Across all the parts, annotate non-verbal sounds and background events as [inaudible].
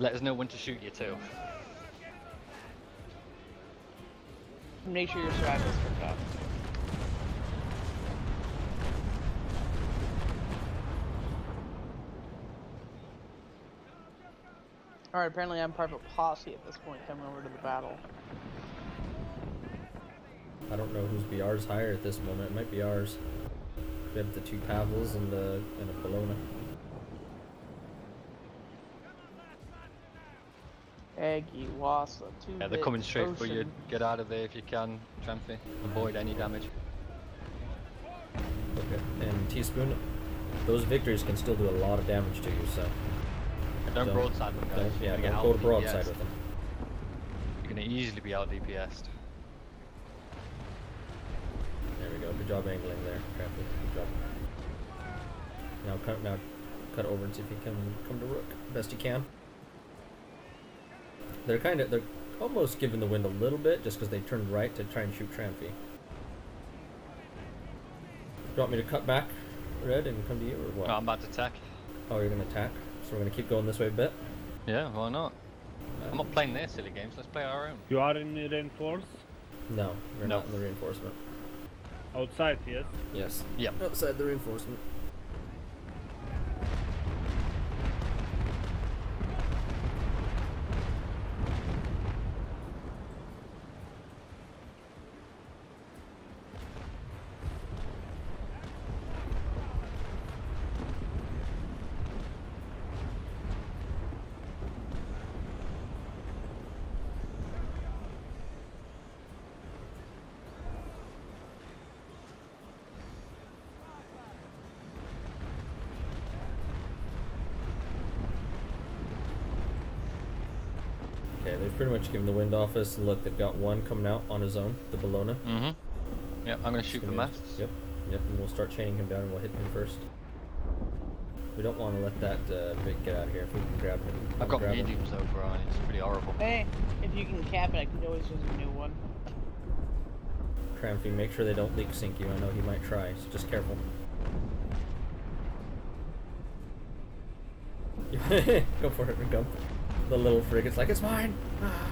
Let us know when to shoot you too. Make sure your survival's picked up. Alright, apparently I'm part of a posse at this point coming over to the battle. I don't know whose BR's higher at this moment. It might be ours. We have the two Pavels and the and a Bellona. Aggie, Wasa, two Yeah, they're coming straight for you. Get out of there if you can, Trampy. Avoid any damage. Okay. And Teaspoon, those victories can still do a lot of damage to you. So And don't Don't- broadside them, guys. don't, yeah, gonna don't go to broadside with them. You're gonna easily be out DPS'd. There we go. Good job angling there, Trampy. Good job. Now cut now cut over and see if you can come to Rook best you can. They're kind of they're almost giving the wind a little bit just because they turned right to try and shoot Trampy. Do you want me to cut back, Red, and come to you, or what? No, I'm about to attack. Oh, you're gonna attack. So we're gonna keep going this way a bit. Yeah, why not? I'm not uh, playing their silly games, let's play our own. You are in the reinforce? No, we're No. not in the reinforcement. Outside, yes? Yes. Yep. Outside the reinforcement. Okay, they've pretty much given the wind office. And look, they've got one coming out on his own, the Bellona. Mm-hmm. Yep, I'm gonna shoot the Gonna be- masts. Yep, yep, and we'll start chaining him down and we'll hit him first. We don't want to let that uh, Vic get out of here if we can grab him. I've got grab him. mediums though, Brian. It's pretty horrible. Hey, if you can cap it, I can always use a new one. Trampy, make sure they don't leak sink you. I know he might try, so just careful. [laughs] Go for it, go. The little frigate's like, it's mine! Ah.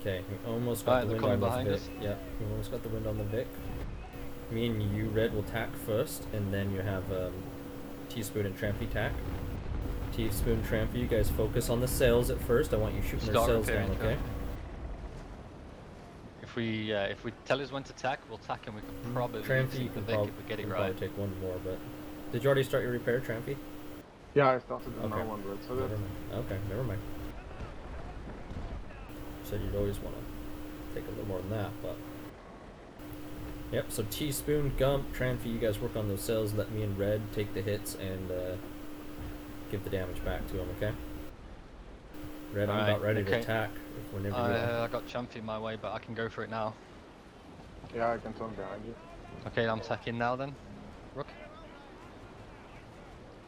Okay, we almost got Alright, the wind on the behind Vic. us. Yeah, we almost got the wind on the Vic. Me and you, Red, will tack first, and then you have um, Teaspoon and Trampy tack. Teaspoon, Trampy, you guys focus on the sails at first. I want you shooting their sails down, okay? okay. If we uh, if we tell us when to attack, we'll attack and we can probably Trampy, you sink the can, Vic prob- if we get it can right. probably take one more, but... Did you already start your repair, Trampy? Yeah, I started on Okay. my one, but so Never that mind. Okay, never mind. Said you'd always want to take a little more than that, but... Yep, so Teaspoon, Gump, Trampy, you guys work on those cells, let me and Red take the hits and uh, give the damage back to him, okay? Red, I'm Alright, about ready to attack if whenever you Uh, are. I got Champy in my way, but I can go for it now. yeah, I can turn behind you. Okay, I'm attacking now then. Rook.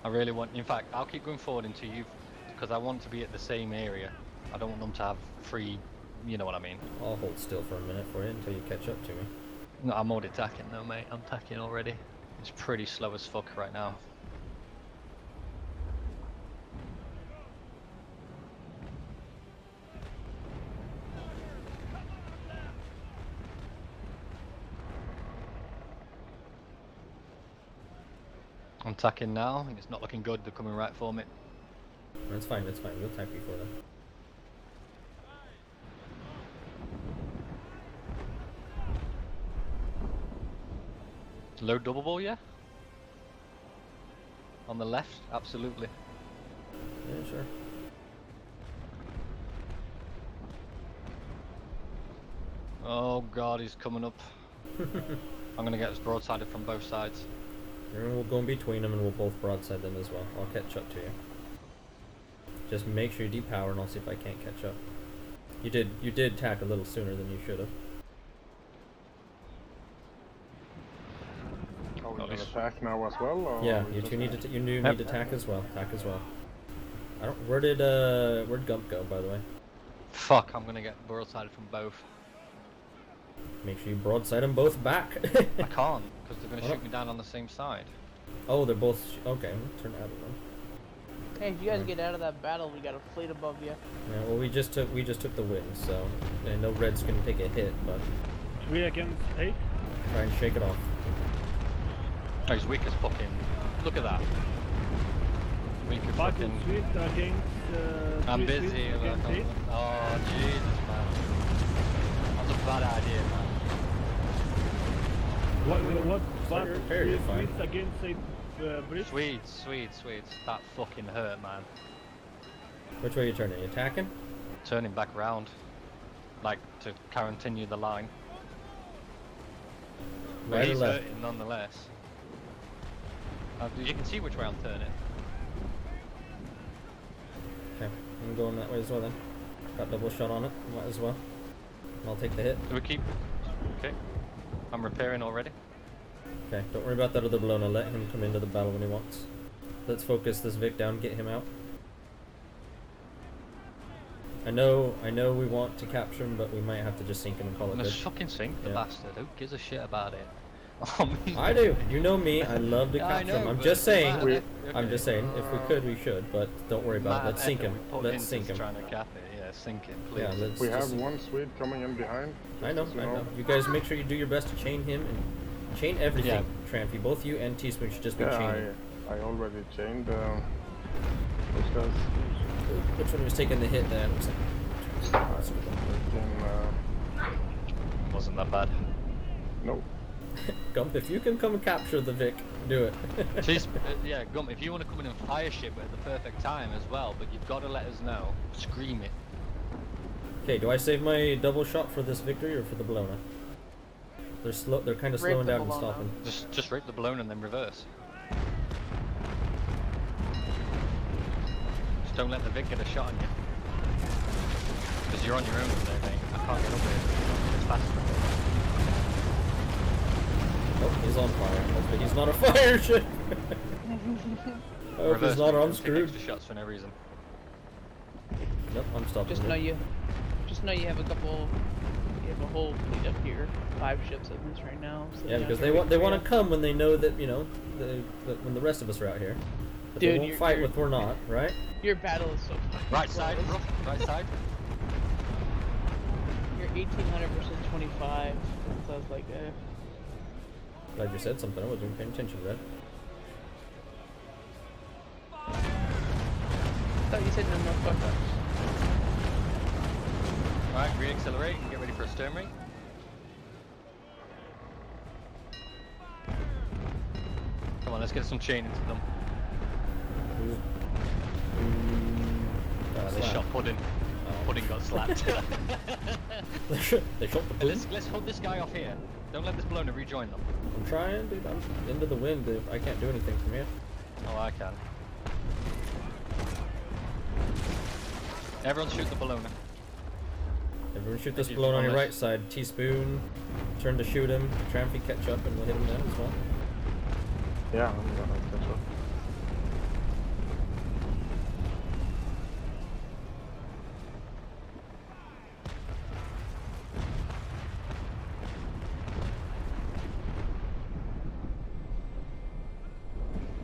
I really want, in fact, I'll keep going forward until you, because I want to be at the same area. I don't want them to have free, you know what I mean. I'll hold still for a minute for you until you catch up to me. No, I'm already attacking though, mate. I'm attacking already. It's pretty slow as fuck right now. Attacking now, and it's not looking good. They're coming right for me. That's fine, that's fine. We'll attack before them. Low double ball, yeah? On the left, absolutely. Yeah, sure. Oh god, he's coming up. [laughs] I'm gonna get us broadsided from both sides. And we'll go in between them and we'll both broadside them as well. I'll catch up to you. Just make sure you depower and I'll see if I can't catch up. You did you did tack a little sooner than you should have. Are we At gonna least- attack now as well? Or Yeah, you two need gonna- t- you do Yep. need to tack as well. Tack as well. I don't where did uh where'd Gump go by the way? Fuck, I'm gonna get broadsided from both. Make sure you broadside them both back. [laughs] I can't, because they're going to shoot me down on the same side. oh, they're both. sh- Okay, turn out of them. Hey, if you guys get out of that battle, we got a fleet above you. Yeah, well, we just took we just took the win, so I know Red's gonna take a hit, but Three against eight. try and shake it off. Oh, he's weak as fucking. Look at that. Weak as fucking. suite against. Uh, I'm three busy. suites look, against. I'm- Oh, Jesus, man. That's a bad idea, man. What? What? Sorry, Battle repair, you're fine. suites against eight. Uh, bridge. Swedes, Swedes, Swedes. That fucking hurt, man. Which way are you turning? You attacking? Turning back round. Like, to continue the line. But Right or he's left? hurting nonetheless. Uh, you can see which way I'm turning. Okay, I'm going that way as well then. Got double shot on it. Might as well. I'll take the hit. Do we keep... Okay. I'm repairing already. Okay, don't worry about that other Bellona. Let him come into the battle when he wants. Let's focus this Vic down, get him out. I know, I know we want to capture him, but we might have to just sink him and call it I'm good. fucking sink the Yeah. bastard. Who gives a shit about it? [laughs] Um, I do. You know me. I love to [laughs] Yeah, capture him. know, I'm just saying. We- okay. I'm just saying. If we could, we should. But don't worry about it. Let's sink him. Let's sink him. Trying to cap it. Yeah, sink him, please. Yeah, let's. We have one Swede coming in behind. I know. I you know. You guys make sure you do your best to chain him and chain everything. Trampy, both you and Teaspoon should just be Yeah, chaining. I, I already chained um, those guys. Which one was taking the hit then? Was it- Freaking, uh, Wasn't that bad. no. [laughs] Gump, if you can come capture the Vic, do it. [laughs] Please, uh, yeah, Gump, if you want to come in and fire ship at the perfect time as well, but you've got to let us know. Scream it. Okay, do I save my double shot for this victory or for the Bellona? They're slow. They're kind of Rape slowing the down and stopping. Just, just rape the balloon and then reverse. Just don't let the Vic get a shot on you. Because you're on your own today, mate. I can't get up here. It's faster. Oh, he's on fire. Hopefully he's not a [laughs] fire ship. I hope reverse he's not. I'm screwed. extra shots for no reason. Nope, I'm stopping. Just know you, just know you have a couple, you have a whole fleet up here, five ships at least right now. So Yeah, because they want they want to come when they know that you know the, that when the rest of us are out here. But Dude, they won't you're- fight you're- with we're not, right? Your battle is so fucking Right side, close. rough. Right side. You're 1800 versus 25. So I was like, eh. Glad you said something. I wasn't paying attention, Red. I thought you said no more fuck ups. Alright, re-accelerate and get ready for a stern rate. Come on, let's get some chain into them. Uh, [laughs] [laughs] they shot Pudding. Oh. Pudding got slapped. they shot the pudding. let's, let's hold this guy off here. Don't let this blown rejoin them. I'm trying, dude. I'm into the wind. Dude. I can't do anything from here. Oh, I can. Everyone shoot the balloon. Everyone shoot this balloon on your right side. Teaspoon, turn to shoot him. Trampy catch up and we'll hit him then as well. Yeah, I'm gonna catch up.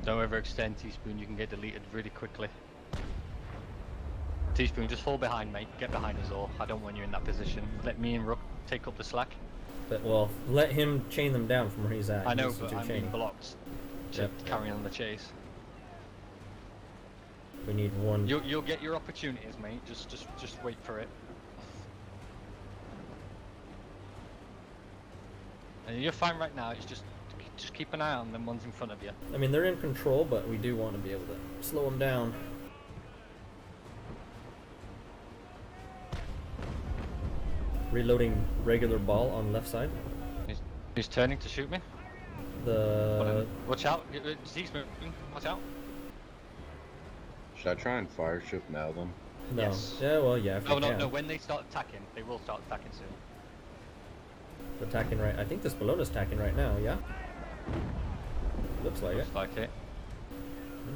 Don't overextend Teaspoon, you can get deleted really quickly. Teaspoon, just fall behind, mate. Get behind us all. I don't want you in that position. Let me and Rook take up the slack. But well, let him chain them down from where he's at. I know, but I'm being blocked to Yep. carry on the chase. We need one. You'll, you'll get your opportunities, mate. Just, just, just wait for it. And you're fine right now. It's just, just keep an eye on them ones in front of you. I mean, they're in control, but we do want to be able to slow them down. Reloading regular ball on left side. He's, he's turning to shoot me. The Watch out! Uh, Teaspoon, watch out! Should I try and fire shift now then? no. Yes. Yeah, well, yeah. If Oh you no, can. no. When they start attacking, they will start attacking soon. Attacking right. I think this Bellona's attacking right now. Yeah. Looks like it. Looks like it.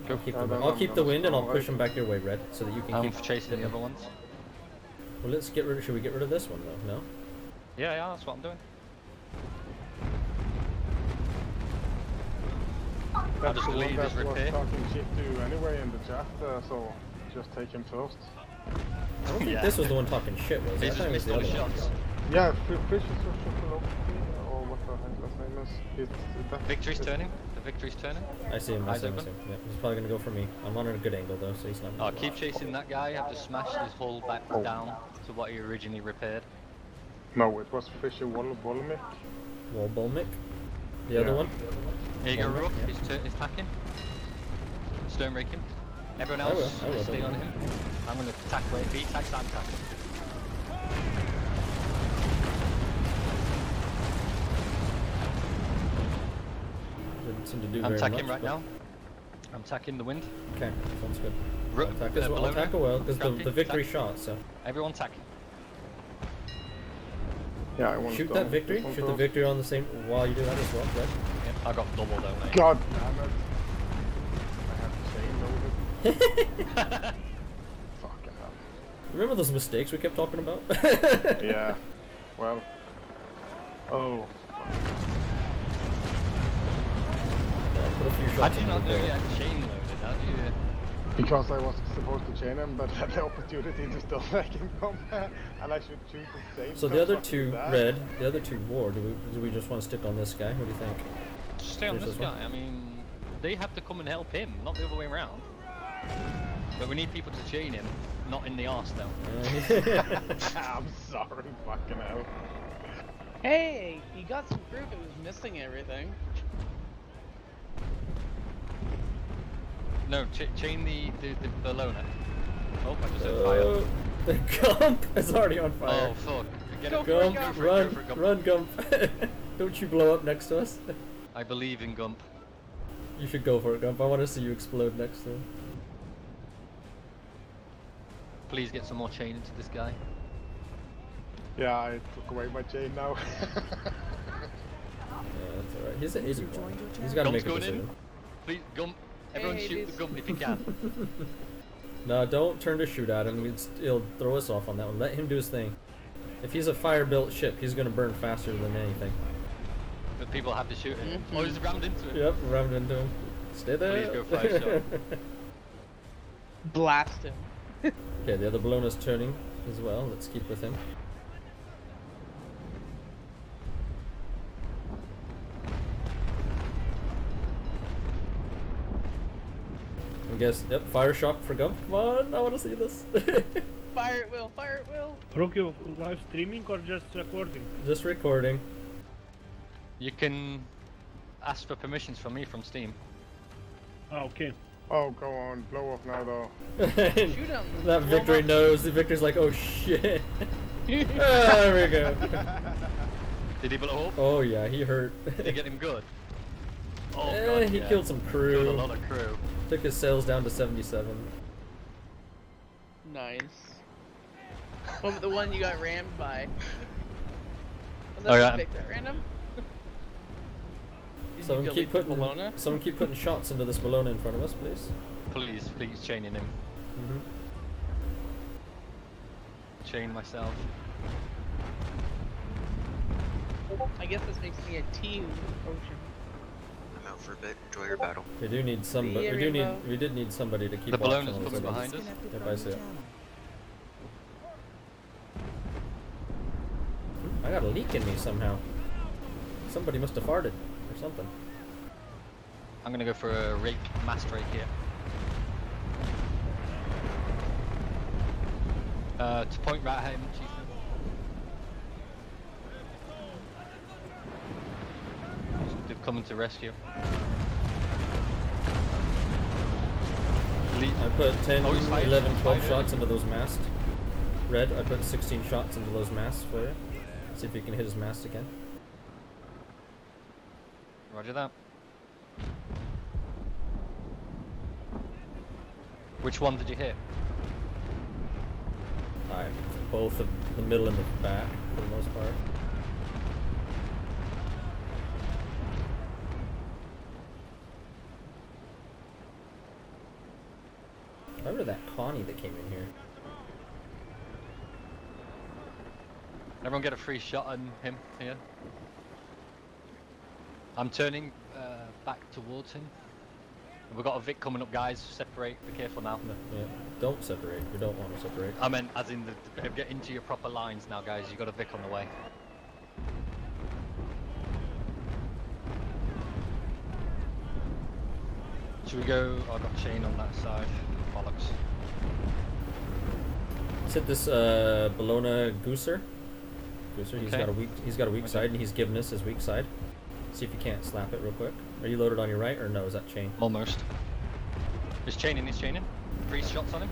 I'll keep, I the, don't I'll know, keep I'm the gonna wind and I'll spawn push right. them back your way, Red, so that you can I'm keep chasing the other them. ones. Well, let's get rid. Of, should we get rid of this one though? No. Yeah, yeah, that's what I'm doing. That's just the one deleted that was repair. talking shit to anyway in the chat, uh, so just take him first. I don't think Yeah. this was the one talking shit, was it? I This thought is it was the other one. Yeah, F- Fish is Shokoloki, or what the heck his name is. It's, that, Victory's it's- turning. The victory's turning. I see him, I see him, I see him. Yeah, he's probably gonna go for me. I'm on a good angle though, so he's not Oh, gonna keep chasing that guy. I've just smashed his hull back Oh. down to what he originally repaired. No, it was Fisher Wol- Wolmick. Wall Bolmick. The other one? Here you go, One Rook. minute, He's, tur- he's packing. Stone raking. Everyone I will, else, I will, stay on him. I'm gonna attack where he attacks, I'm attacking. Didn't seem to do I'm very attacking much, right now. I'm attacking the wind. Okay, sounds good. Rook, I'll attack uh, as well. below Attack well, because the, the victory attack. shot, so. Everyone attack. Yeah, I want Shoot to that victory. Shoot the victory on the same while you do that as well, right? Yep, I got double though, mate. God damn it. I have chain loaded. Fucking hell. Remember those mistakes we kept talking about? [laughs] Yeah. Well. Oh. Yeah, put a few How shots do you into not the know goal. you had chain loaded? How do you... Because I was supposed to chain him, but [laughs] had the opportunity to stop making them, and I should shoot the same. So the other two bad. red, the other two war. Do we do we just want to stick on this guy? What do you think? Just stay on Here's this this one. guy. I mean, they have to come and help him, not the other way around. But we need people to chain him, not in the arse though. [laughs] I'm sorry, fucking hell. Hey, you got some proof it was missing everything. No, ch chain the, the, the Bellona. Oh, I just set fire. uh, [laughs] the Gump is already on fire. Oh, fuck. Get Go it, for it, Gump, go for it, run, it, Gump. run, Gump! [laughs] Don't you blow up next to us? I believe in Gump. You should go for it, Gump. I want to see you explode next to him. Please get some more chain into this guy. Yeah, I took away my chain now. [laughs] Yeah, that's alright. He's an 81. He's got to Gump's make a going decision. in. Please, Gump. Everyone Hey, shoot the Gump if you can. [laughs] No, don't turn to shoot at him. It's, it'll throw us off on that one. Let him do his thing. If he's a fire-built ship, he's gonna burn faster than anything. but people have to shoot him. Oh, he's rammed into him. Yep, rammed into him. Stay there. Please go fire [laughs] shot. Blast him. [laughs] okay, the other balloon is turning as well. Let's keep with him. I guess, yep, fire shock for Gump. Come on, I want to see this. [laughs] Fire it will, fire it will. Rook, you live streaming or just recording? Just recording. You can ask for permissions from me from Steam. Ah, okay. oh, go on, blow off now though. [laughs] Shoot him. that victory knows. The victor's like, oh shit. [laughs] Ah, there we go. Did he blow up? Oh yeah, he hurt. Did he get him good? Oh Eh, god, he yeah. killed some Killed a crew. lot of crew. Took his sails down to 77. Nice. What about the one you got rammed by? [laughs] Was Oh, that yeah. that random? [laughs] Someone keep putting Bellona? someone keep putting shots into this balloon in front of us, please. Please, please chaining him. hmm Chain myself. I guess this makes me a team ocean. I'm out for a bit. Enjoy your battle. We do need somebody. ya, We do need. We did need somebody to keep. The balloon watch is on coming behind us. Yep, I see it. I got a leak in me somehow. Somebody must have farted or something. I'm gonna go for a rake, mast rake here. Uh, to point right at him, Chief. To rescue. I put 10, Oh, 11, 12 fired. shots into those masts. Red, I put 16 shots into those masts for you. See if you can hit his mast again. Roger that. Which one did you hit? Both of the middle and the back for the most part. Remember that Connie that came in here? Everyone get a free shot on him here. I'm turning uh, back towards him. We've got a Vic coming up, guys. Separate. Be careful now. Yeah. Don't separate. We don't want to separate. I meant, as in the get into your proper lines now, guys. You got a Vic on the way. Should we go? oh, I've got chain on that side. Bollocks. Let's hit this uh, Bellona Gooser. Gooser, he's Okay. got a weak. He's got a weak Okay. side, and he's given us his weak side. See if you can't slap it real quick. Are you loaded on your right, or no? Is that chain? Almost. He's chaining. He's chaining. Three shots on him.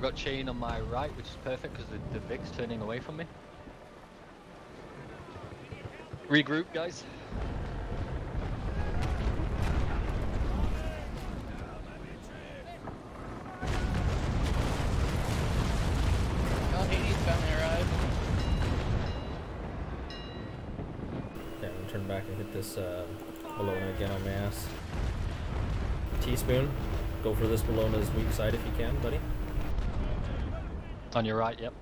I've got chain on my right, which is perfect because the, the Vic's turning away from me. Regroup, guys. Oh, Hades finally arrived. Okay, I'm gonna turn back and hit this uh, Bellona again on my ass. Teaspoon, go for this Bellona's weak side if you can, buddy. On your right, yep.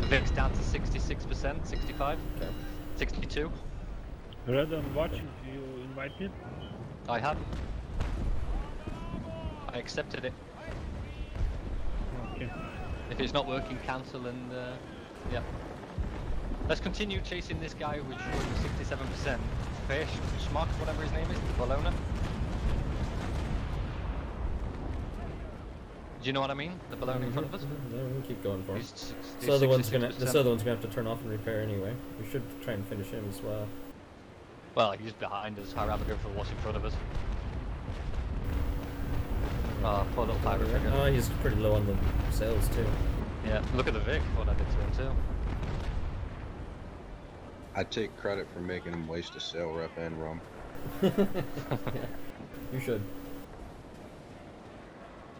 The Vic's down to 66%, 65, Okay. 62. Red, I'm watching. You invite me? I have. I accepted it. Okay. If it's not working, cancel and uh, yeah. Let's continue chasing this guy who's showing 67%. Fish, Schmuck, whatever his name is, the Bellona. Do you know what I mean? The Bellona in front of us? Mhm, Yeah, we can keep going for him. He's six- This other one's gonna. This other one's gonna have to turn off and repair anyway. We should try and finish him as well. Well, he's behind us. I'd rather go for what's in front of us. Oh, poor little pirate frigate. Oh, he's pretty low on the sails too. Yeah, look at the Vic, what I did to him too. I take credit for making him waste a sail rep and rum. [laughs] [laughs] You should.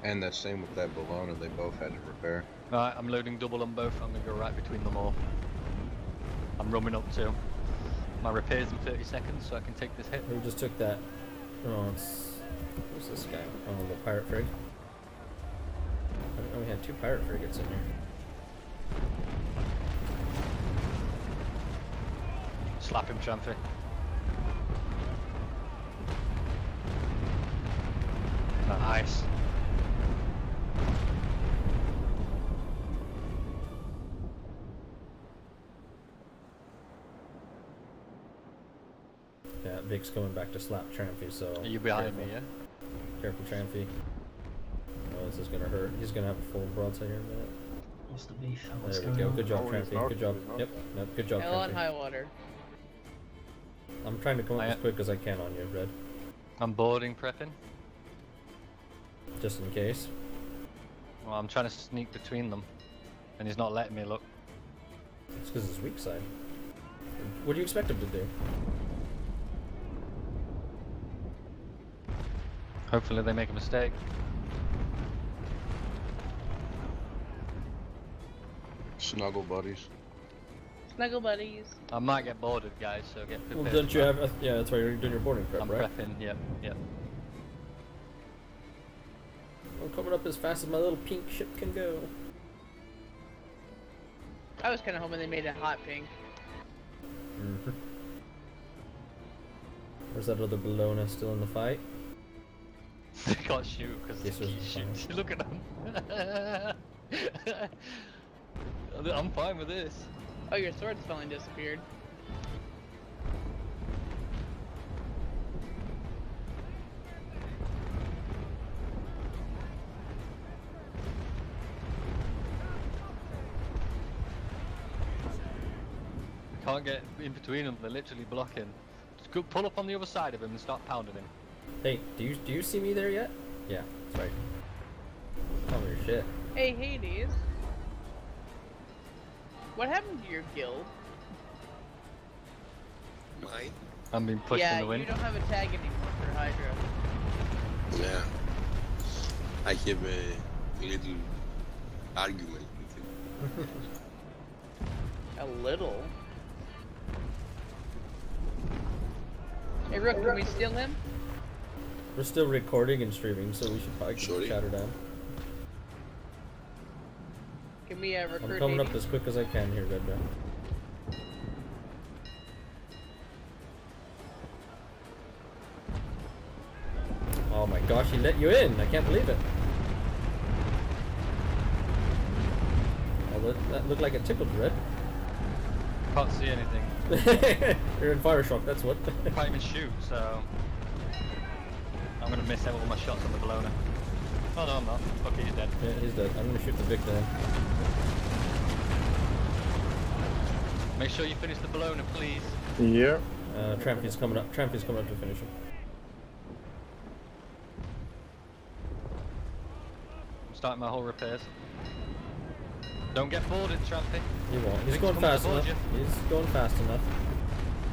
And the same with that Bellona, they both had to repair. Right, I'm loading double on both. I'm gonna go right between them all. I'm rumming up too. My repairs in 30 seconds, so I can take this hit. We just took that. Oh, it's. Who's this guy? Oh, the pirate frig. Oh, we had two pirate frigates in here. Slap him, Champy. Nice. Vic's going back to slap Trampy, so. Are you behind careful. me, yeah? Careful, Trampy. Oh, this is gonna hurt. He's gonna have a full broadside here in a minute. What's the beef? What's There we going go. on? Good job, Oh, he's Trampy. Good job. Yep. Yep. Good job, Hell on high water. I'm trying to come up I- as quick as I can on you, Red. I'm boarding, prepping. Just in case. Well, I'm trying to sneak between them. And he's not letting me look. It's because it's weak side. What do you expect him to do? Hopefully they make a mistake. Snuggle buddies. Snuggle buddies. I might get boarded, guys, so get prepared. Well, don't you have? A, yeah, that's why you're doing your boarding prep, I'm right? prepping, yep, yep. I'm coming up as fast as my little pink ship can go. I was kind of hoping they made it hot pink. Mm-hmm. Where's that other Bellona still in the fight? They can't shoot because This the key was shoots. [laughs] Look at them. [laughs] I'm fine with this. Oh, your sword's finally disappeared. Can't get in between them. They're literally blocking. Just go pull up on the other side of him and start pounding him. Hey, do you do you see me there yet? Yeah, that's right. Tell me your shit. Hey, Hades. What happened to your guild? Mine? I'm being pushed yeah, in the wind. you don't have a tag anymore for Hydra. Yeah. I have a little argument with him. [laughs] A little. Hey Rook, can we steal him? We're still recording and streaming, so we should probably keep Shorty. the chatter down. Can we uh, recruit I'm coming up as quick as I can here, Red Bear. Oh my gosh, he let you in! I can't believe it. Oh, that, that looked like it tickled Red. Can't see anything. [laughs] You're in fire shock, that's what. Can't even shoot, so I'm gonna miss out all my shots on the Bellona. Oh no, I'm not. Okay, he's dead. yeah, he's dead. I'm gonna shoot the Vic then. Make sure you finish the Bellona, please. Yeah. Uh, Trampy's coming up. Trampy's coming up to finish him. I'm starting my whole repairs. Don't get boarded, Trampy. He won't. He's Vic's going fast enough. He's going fast enough.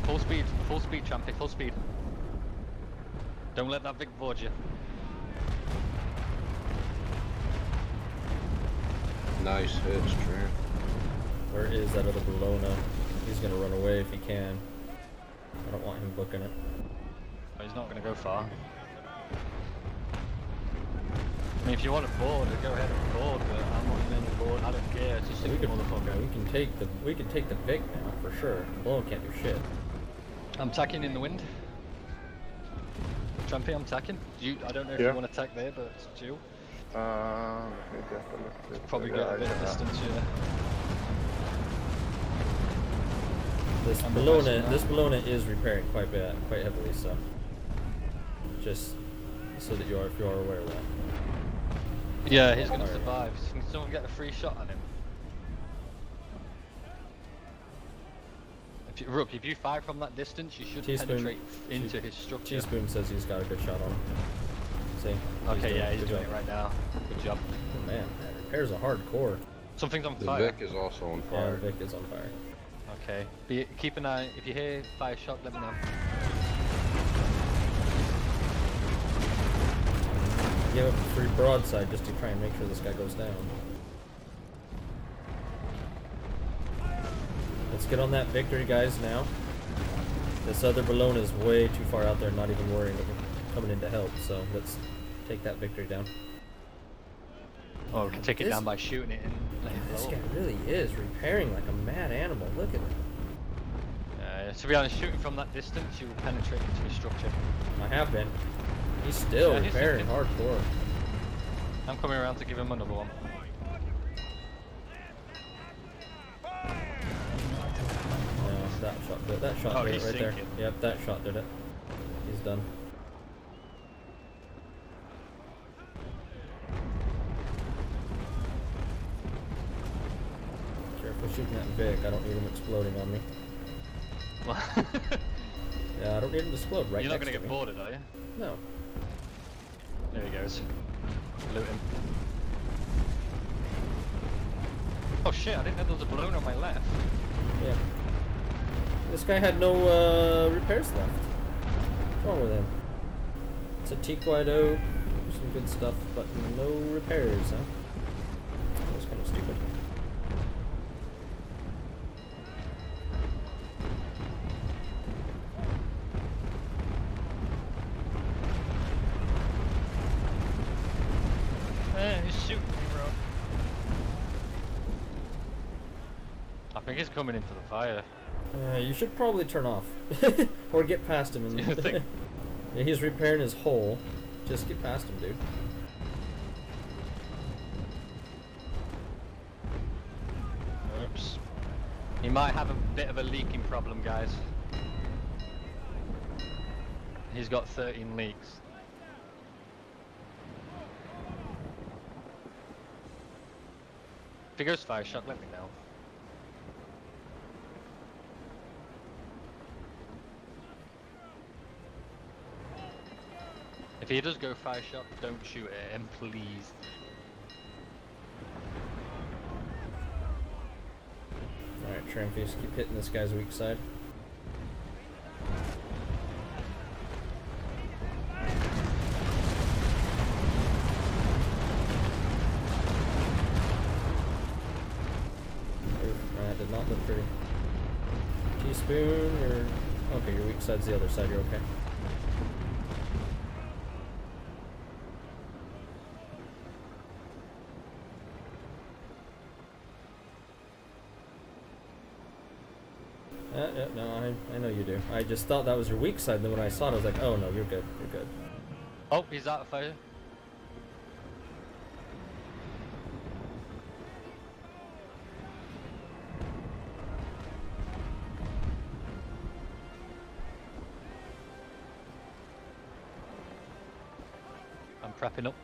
Full speed, full speed, Trampy, full speed. Don't let that Vic board you. Nice hits, Tramp. Where is that other Bellona? He's gonna run away if he can. I don't want him booking it. But he's not gonna go far. I mean, if you want to board, go ahead and board, but I'm not going to board. I don't care. It's just We shoot the can, motherfucker. we can take the we can take the Vic now for sure. Bellona can't do shit. I'm tacking in the wind. Trampy, I'm tacking. You, I don't know if Yeah. you want to tack there, but it's due. Uh, let me get a bit. Probably get a I bit of distance, yeah. This I'm Bellona this that. Bellona is repairing quite bad, quite heavily. So just so that you are if you are aware of that. Yeah, he's going to Alright. survive. Can someone get a free shot on him? Rook, if you fire from that distance, you should Teaspoon- penetrate into his structure. Teaspoon says he's got a good shot on him. See? Okay, yeah, he's doing job. it right now. Good job. Oh man, that repairs a hardcore. Something's on The fire. Vic is also on fire. Yeah, fire. Vic is on fire. Okay. Be, keep an eye. If you hear fire shot, let me know. Give him a free broadside just to try and make sure this guy goes down. Let's get on that victory, guys, now. This other Bellona is way too far out there, not even worrying about coming in to help, so let's take that victory down. Oh, we can take it This- down by shooting it and This guy really is repairing like a mad animal. Look at him. Uh, to be honest, shooting from that distance, you will penetrate into his structure. I have been. He's still Yeah, repairing looking- hardcore. I'm coming around to give him another one. No, that shot did that shot Oh, did it right there. Yep, that shot did it. He's done. Careful shooting that big. I don't need him exploding on me. [laughs] Yeah, I don't need him to explode right You're not going to to get me. boarded, are you? No. There he goes. Loot him. Oh shit, I didn't know there was a balloon on my left. Yeah. This guy had no uh, repairs left. What's wrong with him? It's a Tequado, some good stuff, but no repairs, huh? That was kind of stupid. Eh, he's shooting me, bro. I think he's coming into the fire. Uh, you should probably turn off. [laughs] or get past him. [laughs] And [laughs] yeah, he's repairing his hole. Just get past him, dude. Oops. He might have a bit of a leaking problem, guys. He's got 13 leaks. If he goes fire shock, let me know. If he does go fire shot, don't shoot at him, please. Alright, Tramfuse, keep hitting this guy's weak side. Not look pretty. Spoon, you're okay. Your weak side's the other side. You're okay. Uh, yeah, no, I, I know you do. I just thought that was your weak side. Then when I saw it, I was like, oh no, you're good. You're good. Oh, he's out of fire. I'm prepping up.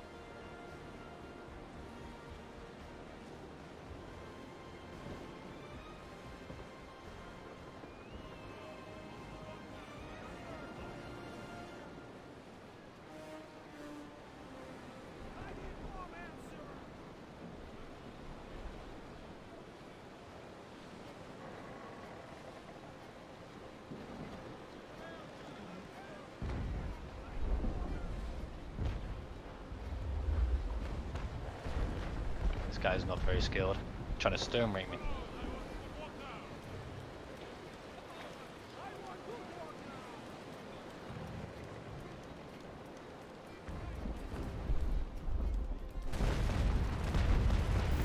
Guy's not very skilled. Trying to stone ring me.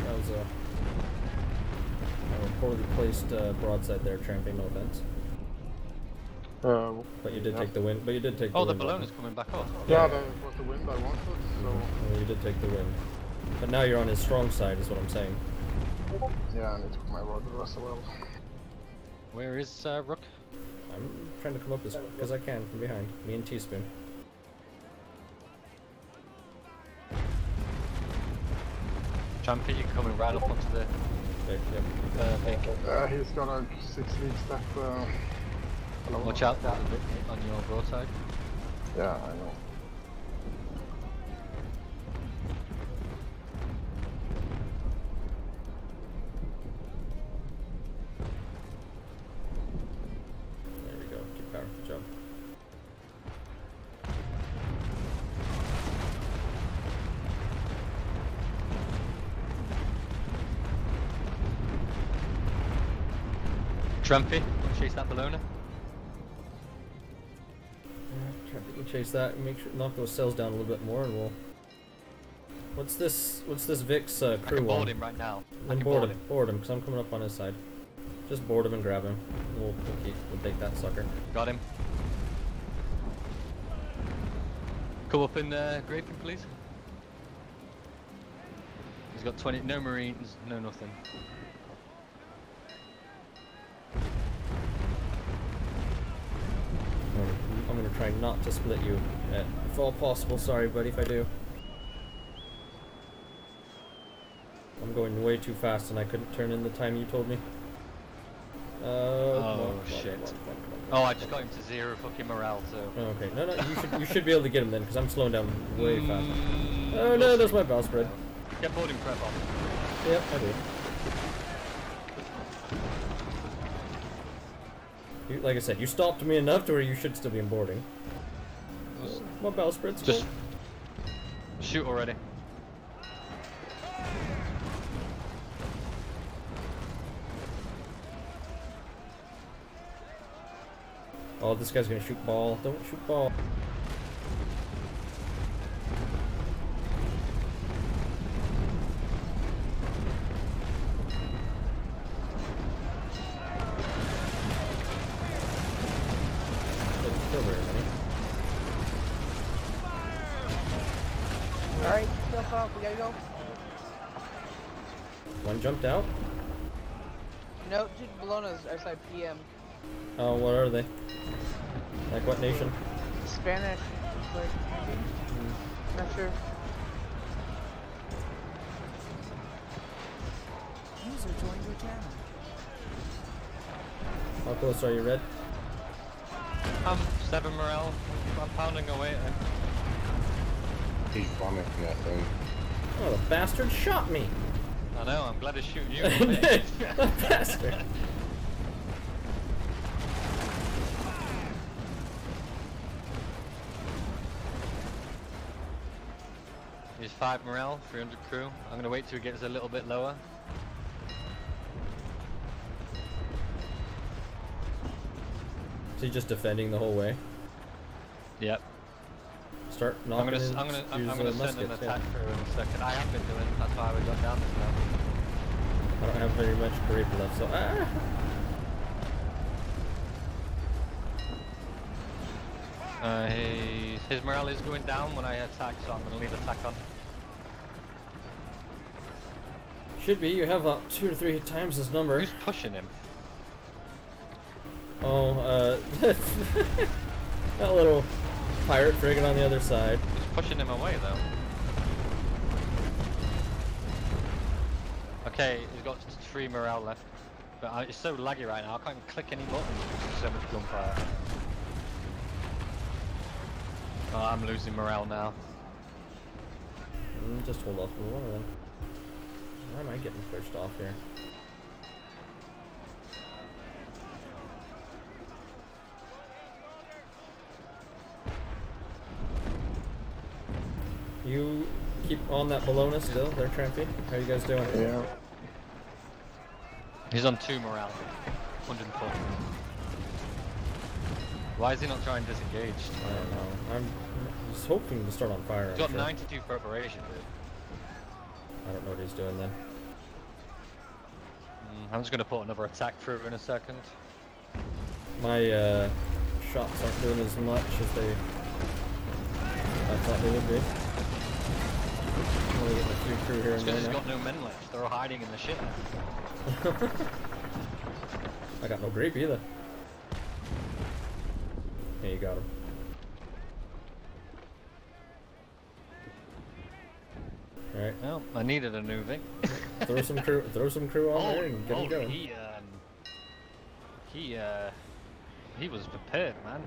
That was a, a poorly placed uh, broadside there, tramping. No offense. Uh, But you did yeah. take the wind. But you did take Oh, the the wind. balloon is coming back up. Yeah, that was the wind I wanted, so Well, you did take the wind. But now you're on his strong side, is what I'm saying. yeah, and it took my rudder as well. Where is uh, Rook? I'm trying to come up as quick as I can from behind. Me and Teaspoon. Trampy, you're coming right up onto the Yep, yep. uh. Uh, he's got a six league step. Uh. Watch out there's a bit on your broadside. Yeah, I know. Trampy, wanna chase that balloon? Yeah, to chase that and make sure knock those cells down a little bit more, and we'll. What's this? What's this Vix uh, I crew can board on? him right now. I Then can board board him. him. Board him, because I'm coming up on his side. Just board him and grab him. We'll, we'll keep. We'll take that sucker. Got him. Come up in uh, Graping, please. He's got 20, no marines, no nothing. Um, try not to split you, uh, if all possible. Sorry, buddy, if I do. I'm going way too fast, and I couldn't turn in the time you told me. Uh, Oh, come on, come on, shit. come on, come on, come Oh. I just got him to zero fucking morale, so. Oh, okay, no, no, you should you should be able to get him then, because I'm slowing down way fast. Mm, Oh no, that's my bowsprit. Get boarding prep on. Yep, I do. You, like I said, you stopped me enough to where you should still be in boarding. My bowsprit's Just shoot already. Oh, this guy's gonna shoot ball. Don't shoot ball. Jumped out. No, dude, Bologna's outside PM. Oh, what are they? Like what nation? Spanish. Like, hmm. not sure. User joined your channel. How close are you, Red? I'm seven morale. I'm pounding away at him. He's bombing that thing. Oh, the bastard shot me! I know, I'm glad he's shooting you. [laughs] me. bastard! He's five morale, 300 crew. I'm gonna wait till he gets a little bit lower. Is he just defending the whole way? Yep. Start I'm gonna, I'm gonna, I'm, I'm gonna uh, send an yeah. attack through in a second. I have been doing. That's why we got down this now. I don't have very much grape left, so ah! Uh, his, his morale is going down when I attack, so I'm gonna leave attack on. Should be. You have about two to three times his number. Who's pushing him? Oh, uh, [laughs] that little pirate frigate on the other side. He's pushing him away though? Okay, he's got three morale left. But I, it's so laggy right now, I can't even click any buttons. There's so much gunfire. Oh, I'm losing morale now. Mm, just hold off for one of them. Why am I getting pushed off here? You keep on that Bellona still, there, Trampy? How are you guys doing? Yeah. He's on two morale. 104. Why is he not trying disengaged? I don't know. I'm just hoping to start on fire. He's I'm got sure. 92 preparation, dude. I don't know what he's doing then. Mm, I'm just gonna put another attack through in a second. My uh, shots aren't doing as much as they I thought they would be. Only getting a few crew here It's because he's got no men left. They're all hiding in the ship. [laughs] I got no grape either. Yeah, you got him. Alright, Well, I needed a new thing. [laughs] throw some crew throw some crew on there and get oh, him going. he um, he uh, he was prepared, man.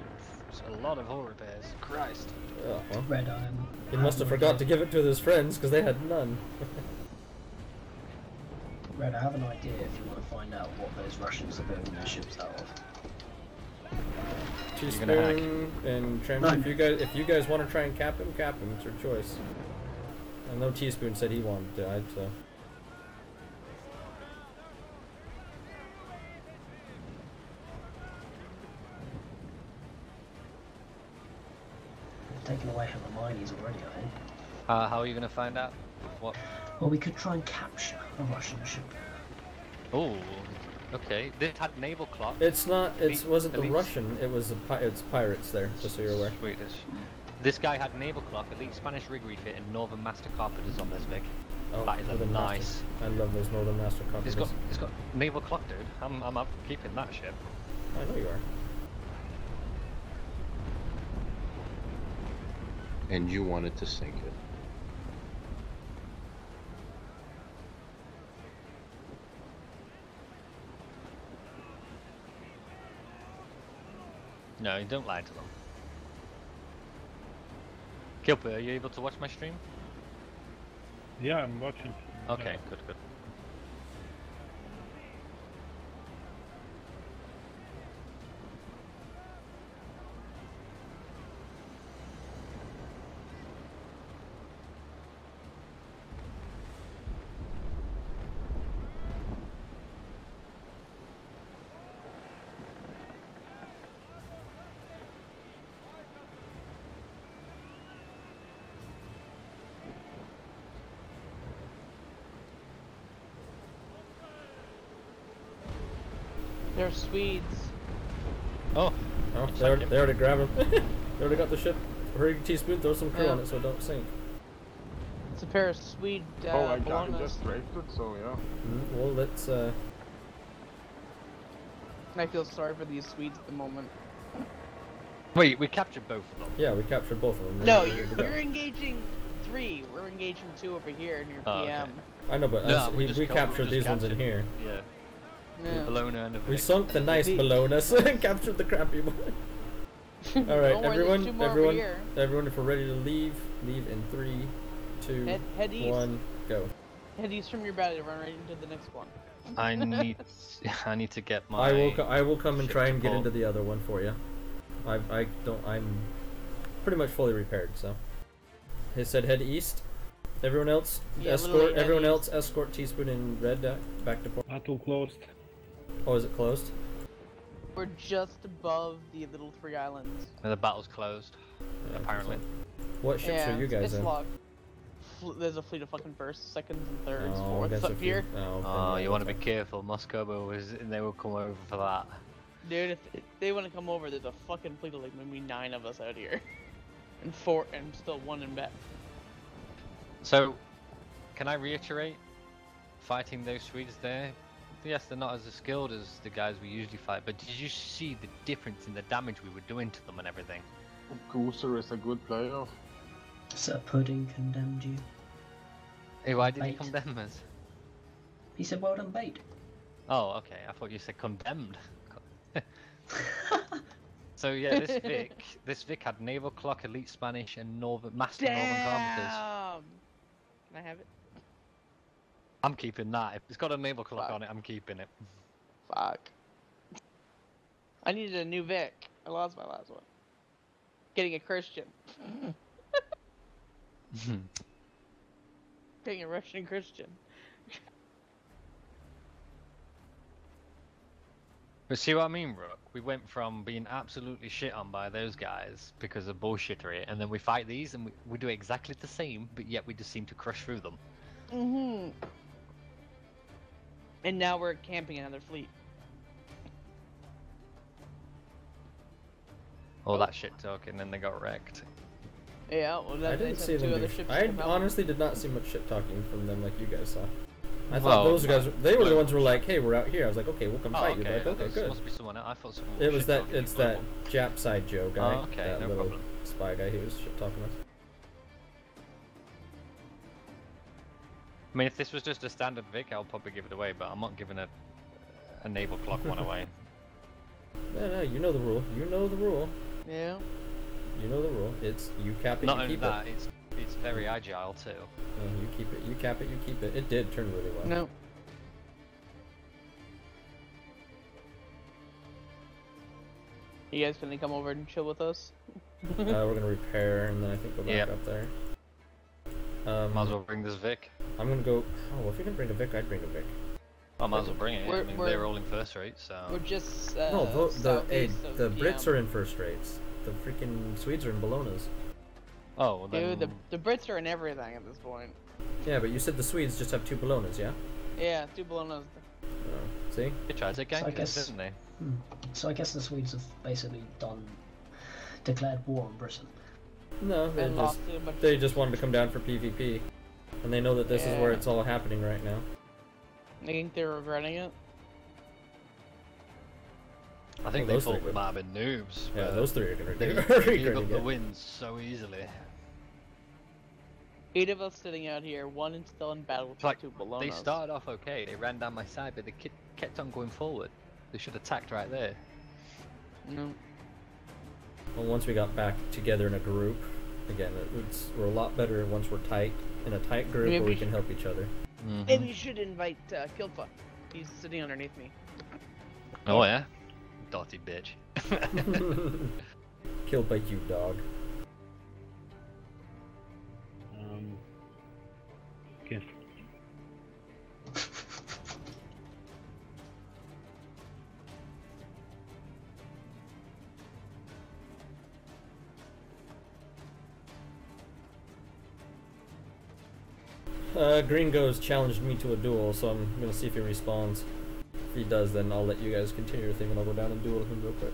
It's a lot of hull repairs. Christ. Oh, well. Red Iron. He must have forgot to give it to his friends because they had none. [laughs] Red, I have an idea if you want to find out what those Russians are building their ships out of. You're gonna hack. Teaspoon and Tramp, No. if you guys if you guys want to try and cap him, cap him. It's your choice. I know Teaspoon said he wanted to, I'd so. They've taken away half the minies already, I think. Uh, how are you gonna find out? What? Well, we could try and capture a Russian ship. Oh, okay. This had naval clock. It's not. It wasn't the elites. Russian. It was the pi- it's pirates there. Just so you're aware. Swedish. This guy had naval clock, elite Spanish rig refit, and Northern Master Carpenters on this Vic. Oh, That is a Northern Master. nice. I love those Northern Master copies. He's got, he's got naval clock, dude. I'm, I'm up keeping that ship. I know you are. And you wanted to sink it. No, you don't lie to them. Kilper, are you able to watch my stream? Yeah, I'm watching. Okay, good, good. They're Swedes. Oh, Oh, they already, they already grabbed him. [laughs] they already got the ship. Hurry, Teaspoon, throw some crew Yeah. on it so it don't sink. It's a pair of Swede uh, oh, I, I Bellonas. just raped it, so yeah. Mm, well, let's. Uh, I feel sorry for these Swedes at the moment. wait, we captured both of them. yeah, we captured both of them. No, They're you're, good to go. you're engaging three. We're engaging two over here in your Oh, okay. PM. I know, but No, us- we we, we killed- we captured these ones in here. Yeah. Yeah. Bellona and the We sunk the nice The- Bellonas and captured the crappy one. [laughs] All right, worry, everyone, two more over everyone, everyone, if we're ready to leave, leave in three, two, Head, head east. one, go. Head east from your battery. Run right into the next one. I [laughs] need, [laughs] I need to get my. I will, I will come and try and get into the other one for you. I, I don't, I'm pretty much fully repaired, so. He said head east. Everyone else, Yeah, escort. Everyone east. else, escort Teaspoon and Red uh, back to port. Battle closed. Oh, is it closed? We're just above the little three islands. And the battle's closed, Yeah, apparently. What ships yeah, are you guys it's in? locked. There's a fleet of fucking firsts, seconds, and thirds, Oh, fourths up a few- here. Oh, then Oh, you want to be careful. Moscow was, and they will come over for that. Dude, if if they want to come over, there's a fucking fleet of like maybe nine of us out here, and four, and still one in back. So, can I reiterate? Fighting those Swedes there, yes, they're not as skilled as the guys we usually fight, but did you see the difference in the damage we were doing to them and everything? Gooser is a good player. Sir Pudding condemned you. Hey, why did he Bait. condemn us? He said, well done, bait. Oh, okay. I thought you said condemned. [laughs] so yeah, this Vic, [laughs] this Vic had naval clock, elite Spanish, and northern master northern kilometers. Damn! Can I have it? I'm keeping that. If it's got a naval clock Fuck. on it, I'm keeping it. Fuck. I needed a new Vic. I lost my last one. Getting a Christian. [laughs] Getting a Russian Christian. But see what I mean, Rook? We went from being absolutely shit on by those guys because of bullshittery, and then we fight these and we, we do exactly the same, but yet we just seem to crush through them. Mm-hmm. And now we're camping another fleet. All that shit talking, and then they got wrecked. Yeah, well, I that they didn't see two them. other Do, ships I to out. honestly did not see much shit talking from them like you guys saw. I thought Well, those guys, they were the ones who were like, "Hey, we're out here." I was like, "Okay, we'll come Oh, fight you." okay. They're like, okay, this good. must be someone else. I thought someone It was shit that, it's that but- Jap side Joe guy. Oh, okay, that no little problem. spy guy. He was shit talking us. I mean, if this was just a standard Vic, I'll probably give it away, but I'm not giving a a naval clock one away. [laughs] No, no, you know the rule. You know the rule. Yeah. You know the rule. It's you cap it, Not you only keep that, it's it's very agile too. it. Uh, you keep it. You cap it. You keep it. It did turn really well. No. You guys gonna come over and chill with us? uh, we're gonna repair and then I think go back Yep. up there. Um, Might as well bring this Vic. I'm gonna go. Oh, if you're gonna bring a Vic, I'd bring a Vic. I might as well bring it. We're- I mean, they're all in first rate, so. We're just uh, no, the the, hey, the Brits are in first rates. The freaking Swedes are in Bellona's. Oh, well then. Dude, the, the Brits are in everything at this point. Yeah, but you said the Swedes just have two Bellonas, yeah? Yeah, two Bellonas. Oh, see? They tried to So I gank us, guess- didn't they? Hmm. So I guess the Swedes have basically done declared war on Britain. No, they just lost to they just wanted to come down for PvP, and they know that this is where it's all happening right now. I think they're regretting it. I think Well, they those three thought we might have been noobs. Yeah, those three are gonna They, they gave up the get- wins so easily. Eight of us sitting out here, one is still in battle with It's like, two Bellonas. They started off okay, they ran down my side, but they kept on going forward. They should have attacked right there. No. Well, once we got back together in a group, again, it's, we're a lot better once we're tight in a tight group Maybe where we we can help each other. Maybe you should invite uh, Kilfa. He's sitting underneath me. Oh yeah? Dotty bitch. [laughs] Killed by you, dog. Um, okay. Uh, Gringo's challenged me to a duel, so I'm gonna see if he responds. If he does, then I'll let you guys continue your thing and I'll go down and duel him real quick.